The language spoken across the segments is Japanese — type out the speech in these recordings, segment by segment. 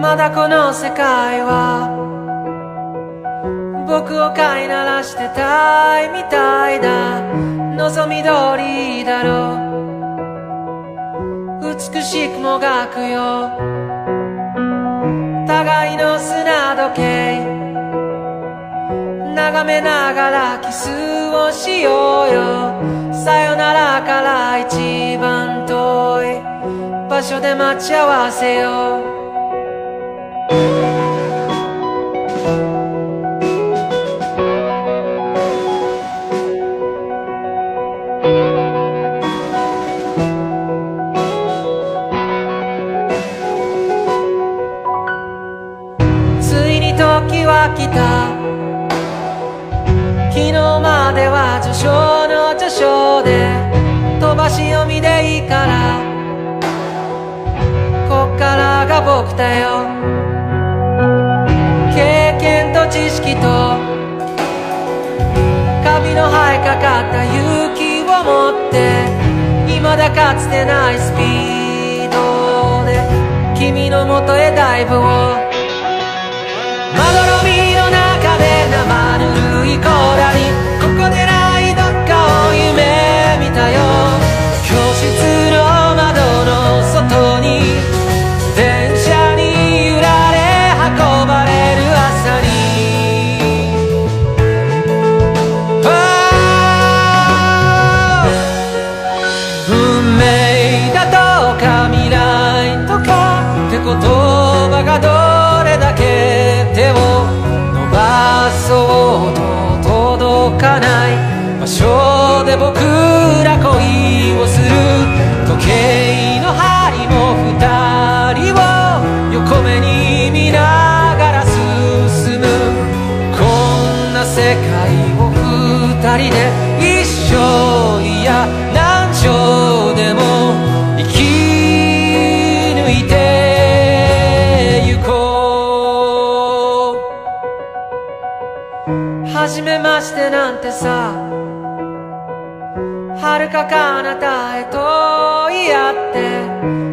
まだこの世界は僕を飼いならしてたいみたいだ望み通りだろう。しくもがくよ。互いの砂時計。眺めながらキスをしようよ。さよならから一番遠い場所で待ち合わせよう。来た昨日までは序章の序章で飛ばし読みでいいから。こっからが僕だよ。経験と知識と。カビの生えかかった勇気を持って。未だかつてないスピードで。君のもとへダイブを。いコーラ二人で一生いや何生でも生き抜いてゆこう。初めましてなんてさ。遥か彼方へとい合って。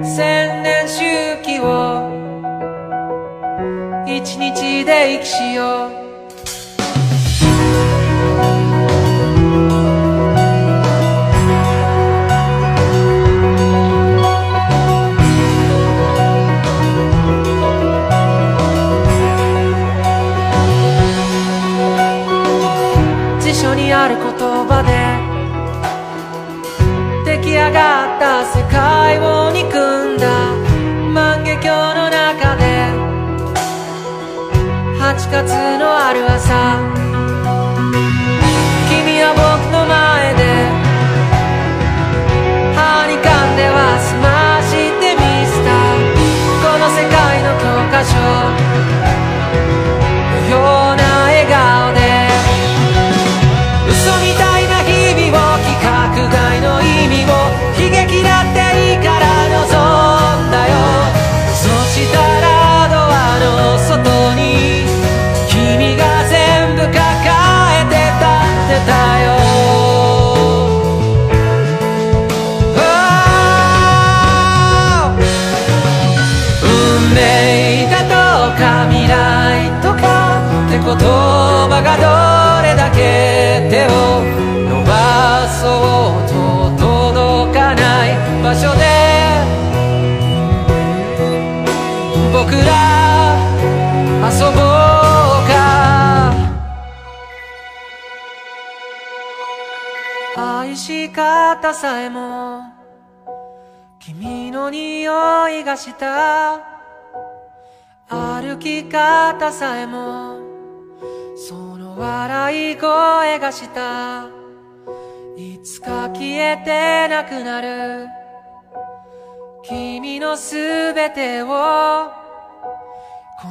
千年周期を。一日で生きしよう。辞書にある言葉で出来上がった世界を憎んだ万華鏡の中で8月のある朝。場所で僕ら遊ぼうか。愛し方さえも君の匂いがした。歩き方さえもその笑い声がした。いつか消えてなくなる。君のすべてをこ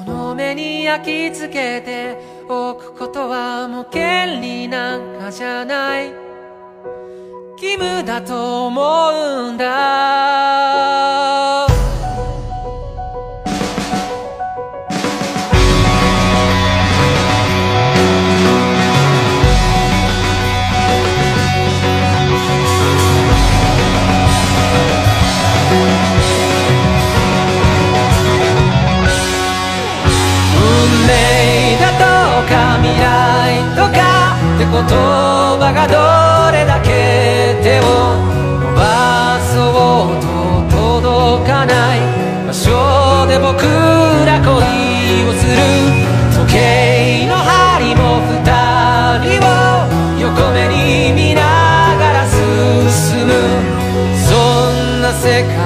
の目に焼き付けておくことはもう権利なんかじゃない。義務だと思うんだ。ない場所で僕ら恋をする時計の針も二人を横目に見ながら進む。そんな世界